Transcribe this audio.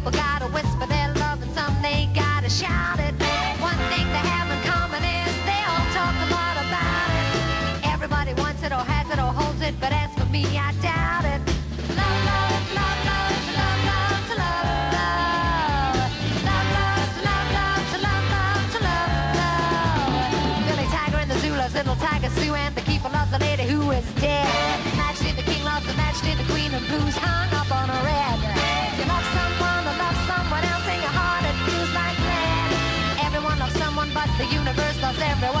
people gotta whisper their love and some they gotta shout it. One thing they have in common is they all talk a lot about it. Everybody wants it or has it or holds it, but as for me, I doubt it. Love, love, love, love, love, love, to love, love. Love, love, love, love, to love, love, to love, love. Billy Tiger and the Zoo loves little Tiger Sue, and the keeper loves a lady who is dead. because everyone